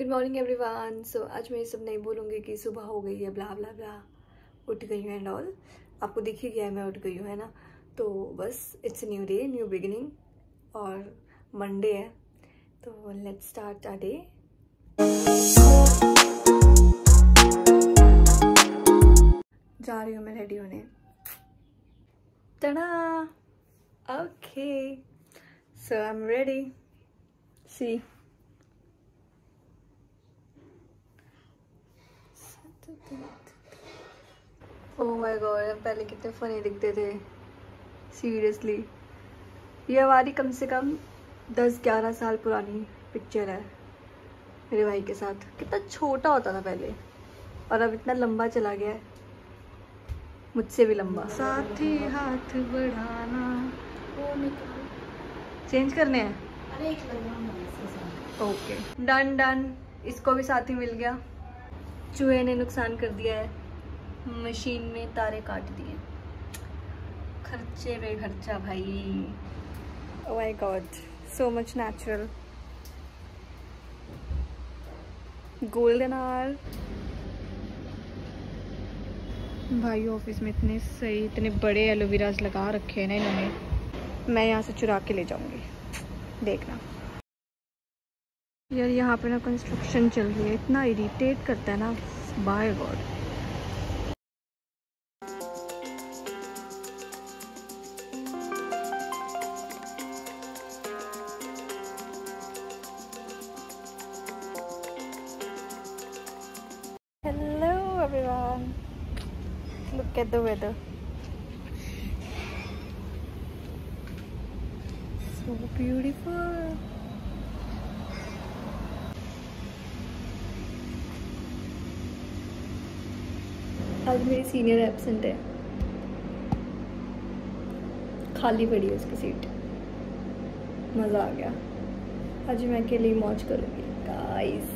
Good morning everyone so आज मैं ये सब नहीं बोलूँगी कि सुबह हो गई है ब्ला ब्ला ब्ला उठ गई हूँ एंड ऑल आपको दिख ही गया है, मैं उठ गई हूँ, है ना? तो बस it's new day new beginning और मंडे है. तो लेट्स स्टार्ट आ डे जा रही हूँ मैं रेडी होने. तना okay so I am ready see. Oh my god पहले कितने फनी दिखते थे। सीरियसली ये हमारी कम से कम दस ग्यारह साल पुरानी पिक्चर है मेरे भाई के साथ। कितना छोटा होता था पहले। और अब इतना लंबा चला गया है। मुझसे भी लंबा। साथ ही हाथ बढ़ाना चेंज करने हैं? ओके डन डन इसको भी साथ ही मिल गया। चूहे ने नुकसान कर दिया है। मशीन में तारे काट दिए। खर्चे पे खर्चा भाई। ओ my god so much natural golden hour भाई ऑफ़िस में इतने सही इतने बड़े एलोवेराज लगा रखे हैं ना इन्होंने। मैं यहाँ से चुरा के ले जाऊँगी। देखना। यार, यहाँ पे ना कंस्ट्रक्शन चल रही है। इतना इरिटेट करता है ना। By god hello everyone look at the weather so beautiful आज मेरी सीनियर एबसेंट है। खाली पड़ी है उसकी सीट मज़ा आ गया। आज मैं अकेले मौज करूँगी। गाइस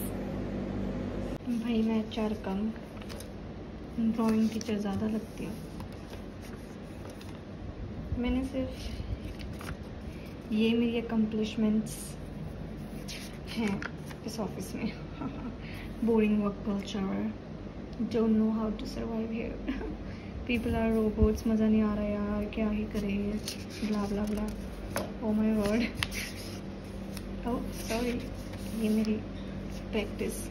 भाई, मैं चार कम। ड्राइंग टीचर ज़्यादा लगती हूँ। मैंने सिर्फ़ ये मेरी अकम्पलिशमेंट्स हैं इस ऑफ़िस में। Boring work culture don't know how to survive here people are robots मज़ा नहीं आ रहा यार, क्या ही करे blah blah blah oh my god oh sorry ये मेरी प्रैक्टिस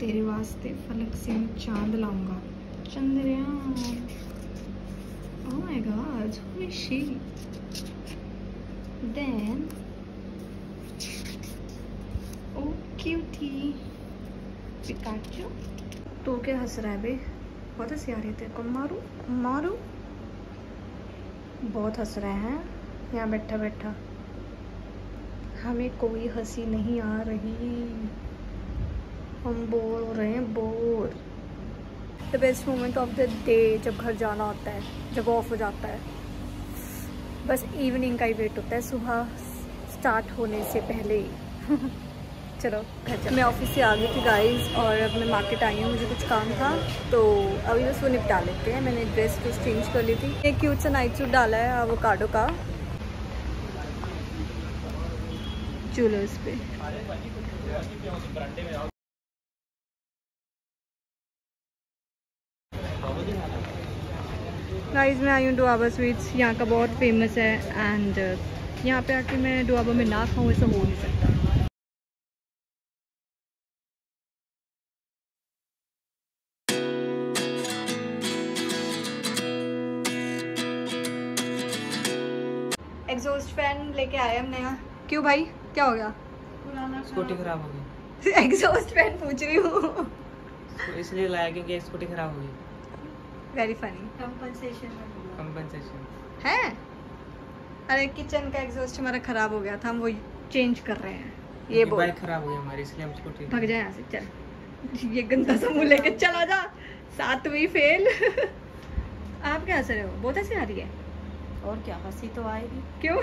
तेरे वास्ते फलक से मैं चाँद लाऊँगा। Chandrayaan oh my god who is she then oh cutie Pikachu तो क्या हंस रहा है बे? बहुत हँसी आ रही तेरे को। मारू मारू। बहुत हंस रहे हैं। यहाँ बैठा बैठा। हमें कोई हँसी नहीं आ रही। हम बोर हो रहे हैं, bore. The best moment of the day जब घर जाना होता है, जब ऑफ़ हो जाता है। बस इवनिंग का ही वेट होता है, सुबह स्टार्ट होने से पहले ही। चलो, घर चलो मैं ऑफ़िस से आ गई थी गाइस और अब मैं मार्केट आई हूँ, मुझे कुछ काम था। तो अभी बस वो निपटा लेते हैं। मैंने ड्रेस तो चेंज कर ली थी। एक क्यूट सा नाइट सूट डाला है अवोकाडो का। चलो इस पे। गाइस मैं आई हूँ डुआबा स्वीट्स यहाँ का बहुत फ़ेमस है एंड यहाँ पे आके मैं डुआबा में ना खाऊँ, ऐसा हो नहीं सकता। एग्जॉस्ट फ़ैन लेके आए हमने यहाँ। क्यों भाई? क्या हो गया? स्कूटी खराब हो गई। एग्जॉस्ट फ़ैन पूछ रही हूँ। तो इसलिए लाया क्योंकि स्कूटी खराब हो गई। वेरी फनी कंपनसेशन है? अरे किचन का एग्जॉस्ट हमारा खराब हो गया था हम वो चेंज कर रहे हैं। ये बोल। बाइक खराब हो गई हमारी इसलिए हम स्कूटी भाग जा यहाँ से चल। ये गंदा सा मुँह लेके चला जा। सातवीं फेल आप क्या हंस रहे हो? बहुत हँसी आ रही है। और क्या हँसी तो आएगी। क्यों?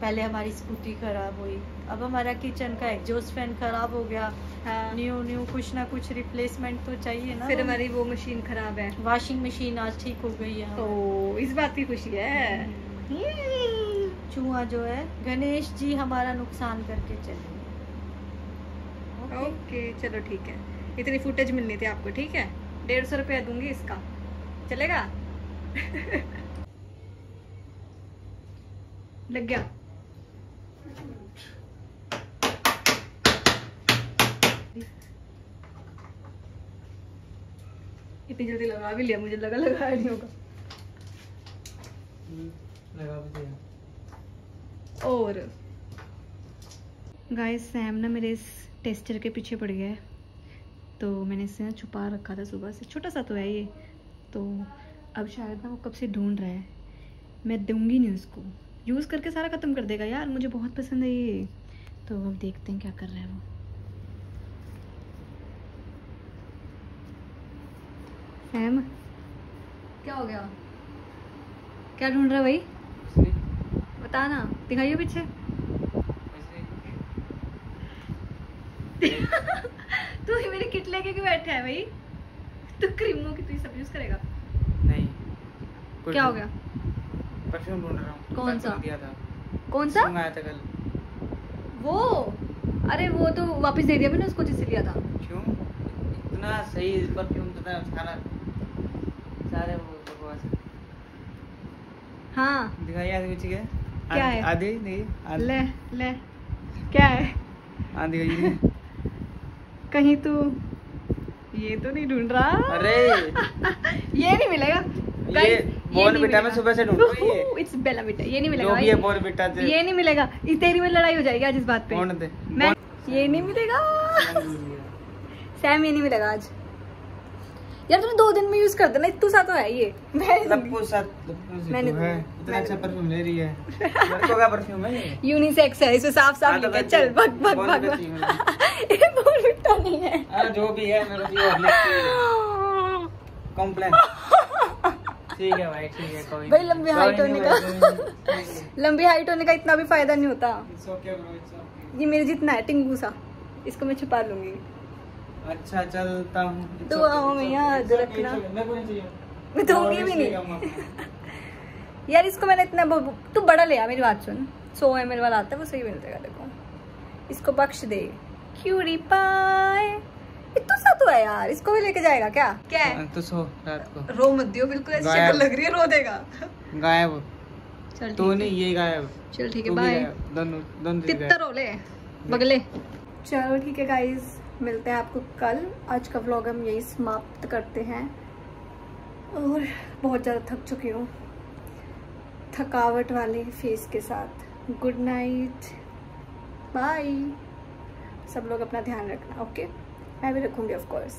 पहले हमारी स्कूटी खराब हुई अब हमारा किचन का एग्जॉस्ट फ़ैन खराब हो गया। हाँ। न्यू न्यू कुछ ना कुछ रिप्लेसमेंट तो चाहिए ना। फिर हमारी वो मशीन खराब है। वॉशिंग मशीन आज ठीक हो गई है ओ इस बात की खुशी है। चूहा जो है गणेश जी हमारा नुकसान करके चले। ओके चलो ठीक है। इतनी फुटेज मिलनी थी आपको ठीक है? डेढ़ सौ रुपया दूँगी इसका। चलेगा? लग गया। इतनी जल्दी लगा भी लिया मुझे लगा लगाया नहीं होगा। लगा भी दिया और गाइस सैम ना मेरे इस टेस्टर के पीछे पड़ गया है। तो मैंने इसे ना छुपा रखा था सुबह से। छोटा सा तो है ये। तो अब शायद ना वो कब से ढूंढ रहा है। मैं दूँगी नहीं उसको। यूज़ करके सारा ख़त्म कर देगा। यार मुझे बहुत पसंद है ये। तो अब देखते हैं क्या कर रहा है वो। सैम क्या हो गया? क्या ढूंढ रहा भाई? बता ना दिखाइए पीछे। तू ही मेरी किट लेके क्यों बैठा है भाई? तू क्रीमों की तू ये सब यूज़ करेगा। नहीं। क्या हो गया? परफ्यूम ढूंढ रहा हूँ। कौन सा? दिया था। कौन सा? मंगाया था कल। वो? अरे वो तो वापस दे दिया मैंने उसको जिससे लिया था। क्यों? इतना सही परफ्यूम इतना सारा सारे वो बकवास हाँ। दिखाइए आधी कुछ क्या क्या है? आधी नहीं ले ले। क्या है? आधी दिखाइए। कहीं तू ये तो नहीं ढूंढ रहा। अरे! ये नहीं मिलेगा। ये बॉर्नविटा में सुबह से ढूंढ रही है। इट्स बेला ये नहीं मिलेगा है ये नहीं इस तेरी में लड़ाई हो जाएगी आज इस बात पे। मैं ये नहीं मिलेगा। सैम ये नहीं मिलेगा आज। यार तूने दो दिन में यूज़ कर देना इतू सा तो है ये मैंने तो है। तो- इतना अच्छा तो- परफ्यूम ले रही है। लड़कों का परफ्यूम है ये? यूनिसेक्स है इसे साफ़ साफ़ हाँ, तो लिखा चल भग भग भग। ये बोल नहीं है। जो भी है मेरे को कॉम्प्लेन ठीक है भाई ठीक है कोई भाई लंबी नहीं होने का। लंबी हाइट होने का इतना भी फ़ायदा नहीं होता। Okay okay. ये मेरे जितना है टिंगू सा। इसको मैं छुपा लूँगी। अच्छा चलता हूँ। दुआओं okay, में याद रखना। मैं दूँगी भी नहीं। यार इसको मैंने इतना तू बड़ा ले आ मेरी बात सुन। सौ एम वाला आता है वो सही मिल जाएगा देखो। इसको बख्श दे। क्यूरी पाए। इतना सा तो है यार इसको भी लेके जाएगा क्या? क्या है? तो सो रात को। रो मत दियो बिल्कुल ऐसी शक्ल लग रही है रो देगा। गायब। चल तू नहीं ये गायब। चल ठीक है बाय दोनों दोनों तितर गायब। हो ले बगले। चलो ठीक है गाइस मिलते हैं आपको कल। आज का व्लॉग हम यही समाप्त करते हैं। और बहुत ज़्यादा थक चुकी हूँ। थकावट वाले फेस के साथ। गुड नाइट बाय सब लोग अपना ध्यान रखना ओके मैं भी रखूँगी ऑफ़ कोर्स